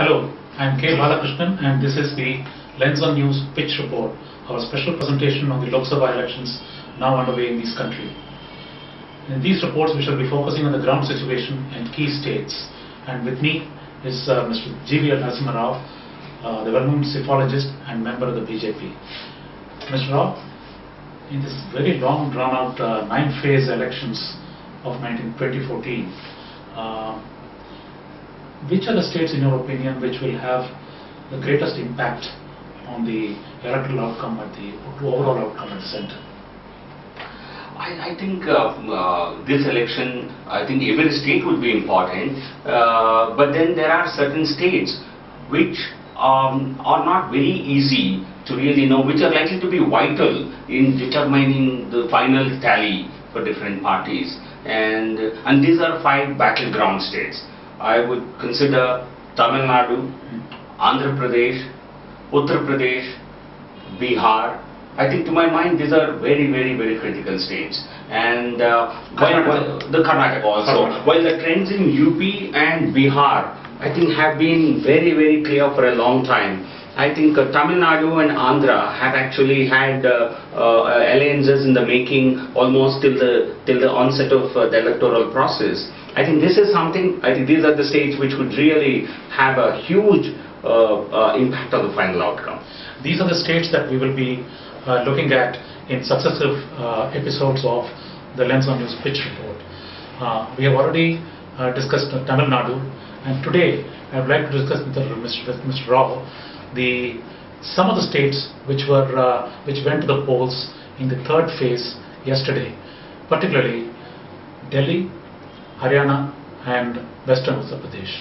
Hello, I am K. Balakrishnan and this is the Lens on News Pitch Report, our special presentation on the Lok Sabha elections now underway in this country. In these reports we shall be focusing on the ground situation in key states and with me is uh, Mr. G.V.L. Narasimha Rao, uh, the well-known psephologist and member of the BJP. Mr. Rao, in this very long drawn-out uh, nine-phase elections of 19, 2014, uh, which are the states, in your opinion, which will have the greatest impact on the electoral outcome at the overall outcome at the center? I, I think uh, uh, this election, I think every state would be important, uh, but then there are certain states which um, are not very easy to really know, which are likely to be vital in determining the final tally for different parties. And, and these are five battleground states. I would consider Tamil Nadu, Andhra Pradesh, Uttar Pradesh, Bihar. I think to my mind these are very, very, very critical states. And uh, while, Karnataka. while- the Karnataka also. Karnataka. While the trends in UP and Bihar, I think have been very, very clear for a long time. I think uh, Tamil Nadu and Andhra have actually had uh, uh, alliances in the making almost till the till the onset of uh, the electoral process. I think this is something. I think these are the states which would really have a huge uh, uh, impact on the final outcome. These are the states that we will be uh, looking at in successive uh, episodes of the Lens on News Pitch Report. Uh, we have already uh, discussed Tamil Nadu, and today I would like to discuss with, Mr. Mr. Rao the some of the states which were which went to the polls in the third phase yesterday, particularly Delhi, Haryana, and Western Uttar Pradesh.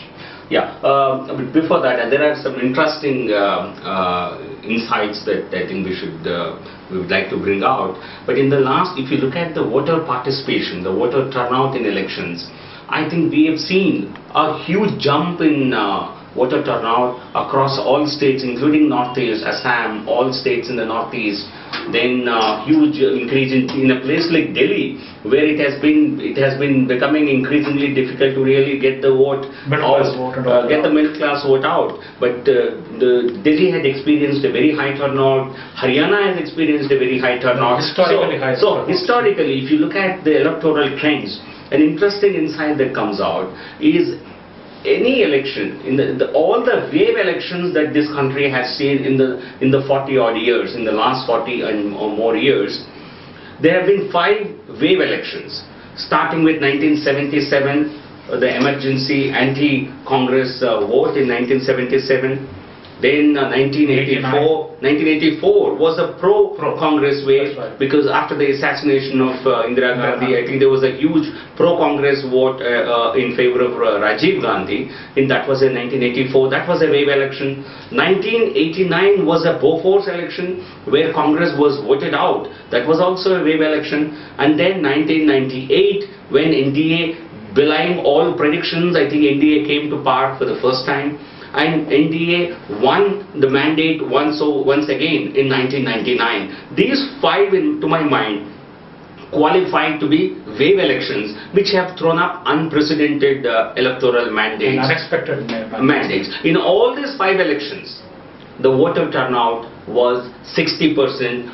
Yeah, uh, but before that, uh, there are some interesting uh, uh, insights that I think we should uh, we would like to bring out. But in the last, if you look at the voter participation, the voter turnout in elections, I think we have seen a huge jump in uh, voter turnout across all states, including Northeast, Assam, all states in the Northeast. Then uh, huge increase in, in a place like Delhi, where it has been it has been becoming increasingly difficult to really get the vote out, uh, get the middle class vote out. But uh, the Delhi had experienced a very high turnout. Haryana has experienced a very high turnout. Historically so, high So turnout. historically, if you look at the electoral trends, an interesting insight that comes out is any election in the, the all the wave elections that this country has seen in the in the 40 odd years in the last 40 and or more years there have been five wave elections, starting with 1977, uh, the emergency anti-Congress uh, vote in 1977. Then uh, 1984, 1984 was a pro-Congress wave right. because after the assassination of uh, Indira Indira Gandhi, I think there was a huge pro-Congress vote uh, uh, in favor of uh, Rajiv Gandhi. And that was in 1984. That was a wave election. 1989 was a Bofors election where Congress was voted out. That was also a wave election. And then 1998 when NDA, belying all predictions, I think NDA came to power for the first time. And NDA won the mandate once, so once again in 1999. These five, in, to my mind, qualified to be wave elections which have thrown up unprecedented uh, electoral And mandates unexpected ma- mandates. In all these five elections, the voter turnout was 60%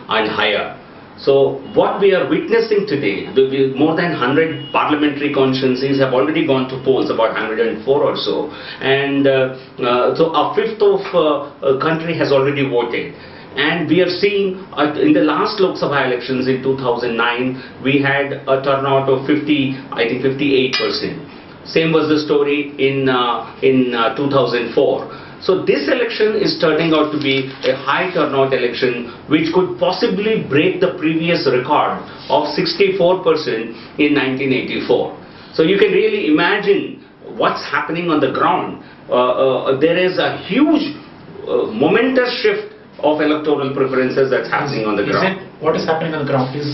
and higher. So what we are witnessing today, more than 100 parliamentary constituencies have already gone to polls, about 104 or so, and uh, uh, so a fifth of uh, country has already voted. And we are seeing in the last Lok Sabha elections in 2009, we had a turnout of 50, I think 58 percent. Same was the story in, uh, in uh, 2004. So this election is turning out to be a high turnout election which could possibly break the previous record of 64% in 1984. So you can really imagine what's happening on the ground. Uh, uh, there is a huge uh, momentous shift of electoral preferences that's happening on the ground. it, what is happening on the ground is,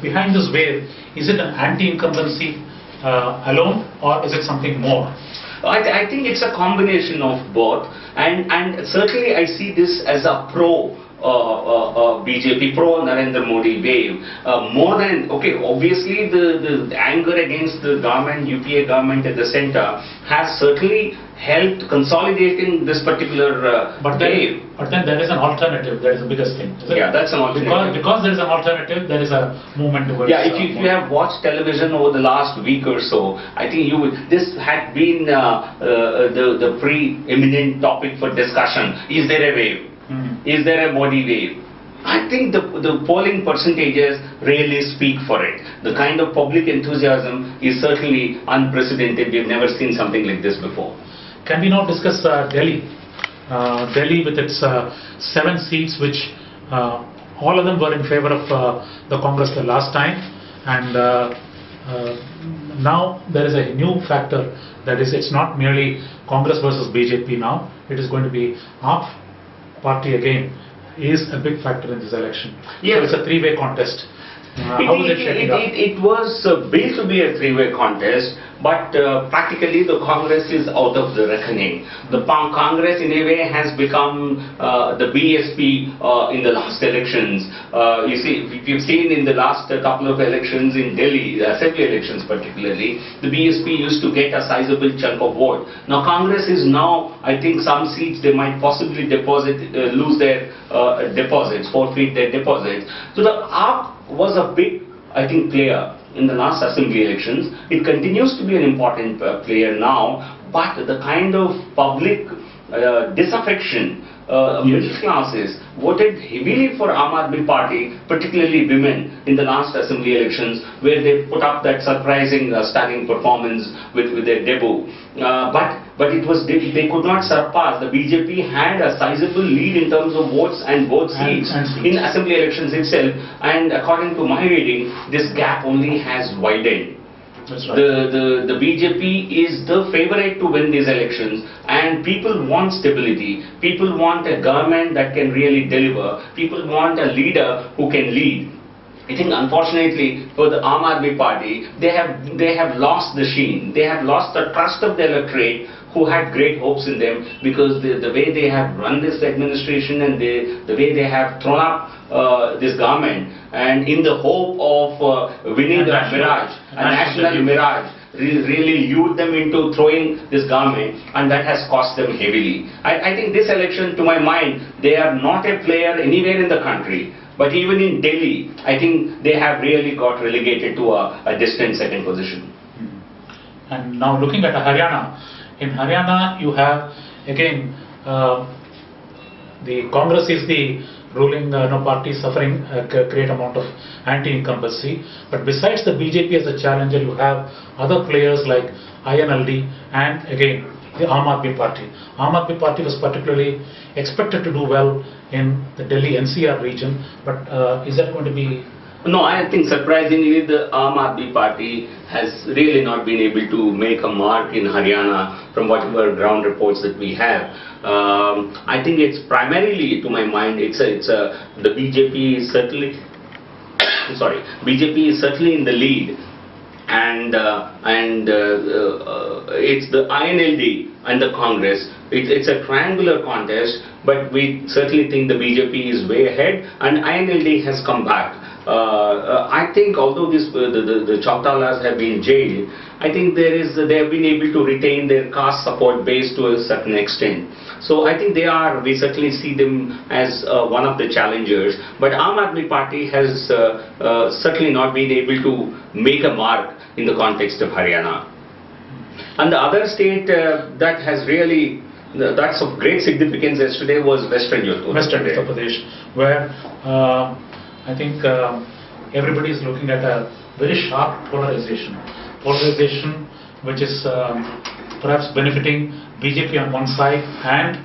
behind this wave, is it an anti-incumbency uh, alone or is it something more? I, th- I think it's a combination of both, and and certainly I see this as a pro. Uh, uh, uh, BJP pro Narendra Modi wave uh, more than okay obviously the, the anger against the government UPA government at the center has certainly helped consolidating this particular uh, But then, wave. but then there is an alternative, that is the biggest thing. is it? Yeah, that's an Because, alternative. because there is an alternative, there is a movement towards. Yeah, if you, uh, if you have watched television over the last week or so, I think you would, this had been uh, uh, the, the preeminent topic for discussion. Is there a wave? Hmm. Is there a Modi wave? I think the, the polling percentages really speak for it. The kind of public enthusiasm is certainly unprecedented. We've never seen something like this before. Can we now discuss uh, Delhi? Uh, Delhi with its uh, seven seats, which uh, all of them were in favor of uh, the Congress the last time, and uh, uh, now there is a new factor that is it's not merely Congress versus BJP now, it is going to be AAP party again is a big factor in this election. Yes. So it's a three-way contest. Uh, it it, it, it was uh, built to be a three-way contest, but uh, practically the Congress is out of the reckoning. The Congress in a way has become uh, the BSP uh, in the last elections. Uh, you see, we- we've seen in the last couple of elections in Delhi, the assembly elections particularly, the BSP used to get a sizable chunk of vote. Now Congress is now, I think some seats they might possibly deposit, uh, lose their uh, deposits, forfeit their deposits. So the AAP was a big, I think, player in the last assembly elections. It continues to be an important uh, player now, but the kind of public uh, disaffection, uh, middle classes voted heavily for Aam Aadmi Party, particularly women, in the last assembly elections, where they put up that surprising, uh, stunning performance with, with their debut. Uh, but but it was they, they could not surpass. The BJP had a sizable lead in terms of votes and vote seats in assembly elections itself. And according to my reading, this gap only has widened. That's right. The, the, the BJP is the favorite to win these elections and people want stability. People want a government that can really deliver. People want a leader who can lead. I think unfortunately for the Aam Aadmi Party, they have, they have lost the sheen. They have lost the trust of the electorate who had great hopes in them because the, the way they have run this administration and the, the way they have thrown up uh, this government and in the hope of uh, winning the national- mirage, a a national national mirage, really lured them into throwing this government and that has cost them heavily. I, I think this election, to my mind, they are not a player anywhere in the country. But even in Delhi, I think they have really got relegated to a, a distant second position. And now looking at Haryana, in Haryana you have again uh, the Congress is the ruling uh, no party suffering a great amount of anti-incumbency. But besides the BJP as a challenger, you have other players like INLD and again the Aam Aadmi Party. Aam Aadmi Party was particularly expected to do well in the Delhi NCR region, but uh, is that going to be No, I think surprisingly the Aam Party has really not been able to make a mark in Haryana from whatever ground reports that we have. Um, I think it's primarily, to my mind, it's a, it's a, the BJP is certainly, sorry, BJP is certainly in the lead and uh, and uh, uh, it's the INLD and the Congress. It, it's a triangular contest, but we certainly think the BJP is way ahead, and INLD has come back. Uh, uh, I think although this, uh, the, the, the have been jailed, I think there is they have been able to retain their caste support base to a certain extent. So I think they are, we certainly see them as uh, one of the challengers. But Aam Aadmi Party has uh, uh, certainly not been able to make a mark in the context of Haryana. And the other state that has really, that's of great significance yesterday was Western Uttar Western Pradesh. Where I think uh, everybody is looking at a very sharp polarization. Polarization which is um, perhaps benefiting BJP on one side and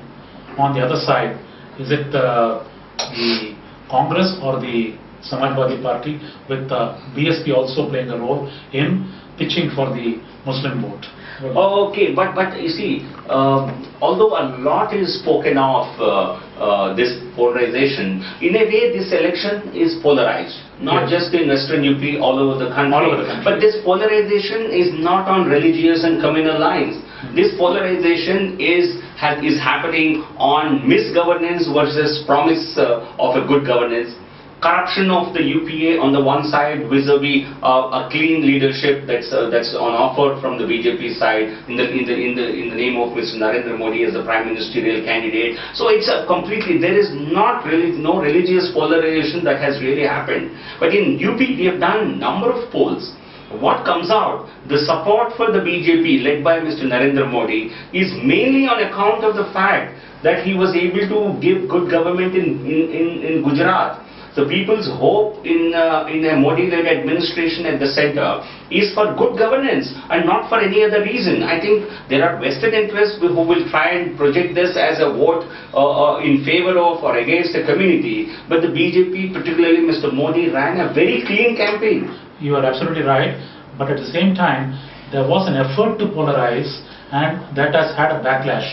on the other side, is it uh, the Congress or the Samajwadi Party with uh, BSP also playing a role in pitching for the Muslim vote? Okay, but but you see, um, although a lot is spoken of uh, uh, this polarization, in a way this election is polarized. Not Yes. just in Western UP, all over the country. All over the country. But this polarization is not on religious and communal lines. This polarization is ha- is happening on misgovernance versus promise uh, of a good governance. Corruption of the UPA on the one side vis-a-vis uh, a clean leadership that's uh, that's on offer from the BJP side in the in the in the in the name of Mr. Narendra Modi as the prime ministerial candidate. So it's a completely there is not really no religious polarization that has really happened. But in UP we have done number of polls. What comes out, the support for the BJP led by Mr. Narendra Modi is mainly on account of the fact that he was able to give good government in, in, in, in Gujarat. The people's hope in, uh, in a Modi-led administration at the center is for good governance and not for any other reason. I think there are vested interests who will try and project this as a vote uh, uh, in favor of or against a community. But the BJP, particularly Mr. Modi, ran a very clean campaign. You are absolutely right, but at the same time, there was an effort to polarize and that has had a backlash.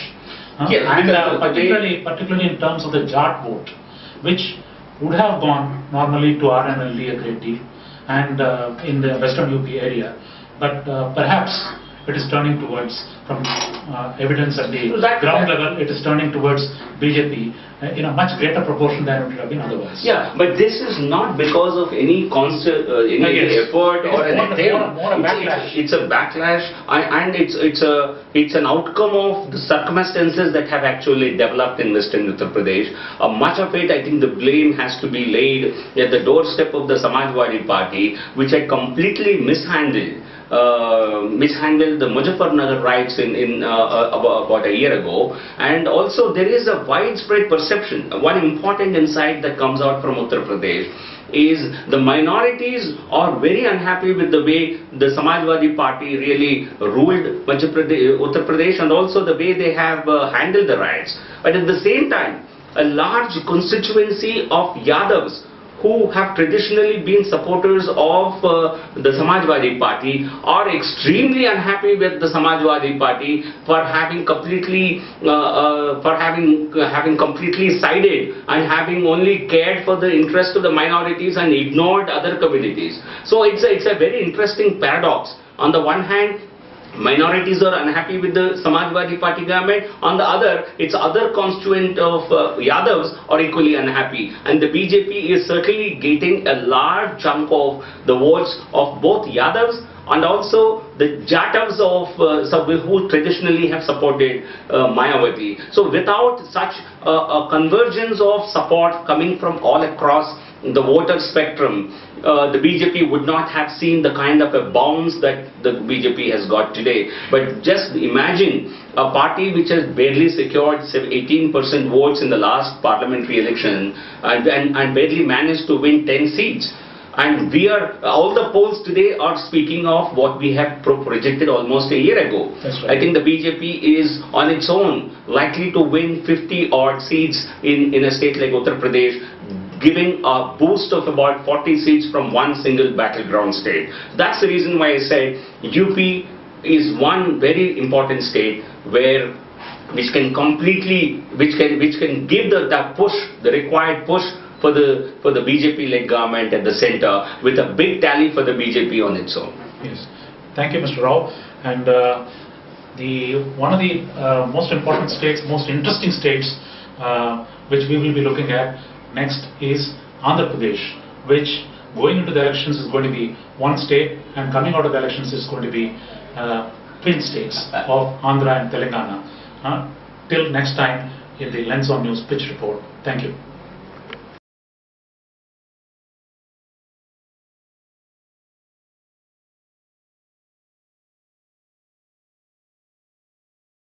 Uh, Yes, and uh, particularly, particularly in terms of the Jat vote, which would have gone normally to RNLD a great deal and uh, in the western UP area, but uh, perhaps it is turning towards, from uh, evidence at the that- ground that- level, it is turning towards BJP uh, in a much greater proportion than it would have been otherwise. Yeah, but this is not because of any constant, uh, any yes. effort or is an more- attempt. more- more a It's- backlash. It's, it's a backlash I- and it's, it's a, it's an outcome of the circumstances that have actually developed in Western Uttar Pradesh. Uh, much of it, I think the blame has to be laid at the doorstep of the Samajwadi Party, which had completely mishandled mishandled the Muzaffarnagar riots in, in uh, uh, about, a year ago and also there is a widespread perception one important insight that comes out from Uttar Pradesh is the minorities are very unhappy with the way the Samajwadi Party really ruled Pradesh, Uttar Pradesh and also the way they have uh, handled the riots. But at the same time, a large constituency of Yadavs who have traditionally been supporters of uh, the Samajwadi Party are extremely unhappy with the Samajwadi Party for having completely uh, uh, for having having completely sided and having only cared for the interest of the minorities and ignored other communities. So it's a, it's a very interesting paradox. On the one hand, minorities are unhappy with the Samajwadi Party government. On the other, its other constituent of uh, Yadavs are equally unhappy. And the BJP is certainly getting a large chunk of the votes of both Yadavs and also the Jatavs of uh, who traditionally have supported uh, Mayawati. So without such uh, a convergence of support coming from all across the voter spectrum, uh, the BJP would not have seen the kind of a bounce that the BJP has got today. But just imagine a party which has barely secured 18% votes in the last parliamentary election and, and, and barely managed to win 10 seats. And we are, all the polls today are speaking of what we have pro- projected almost a year ago. Right. I think the BJP is on its own likely to win 50 odd seats in, in a state like Uttar Pradesh, giving a boost of about 40 seats from one single battleground state. That's the reason why I said UP is one very important state where which can completely, which can, which can give the, that push, the required push for the, for the BJP-led government at the center with a big tally for the BJP on its own. Yes. Thank you, Mr. Rao. And uh, the one of the uh, most important states, most interesting states, uh, which we will be looking at next is Andhra Pradesh, which going into the elections is going to be one state, and coming out of the elections is going to be uh, twin states of Andhra and Telangana. Uh, till next time in the Lens on News pitch report. Thank you.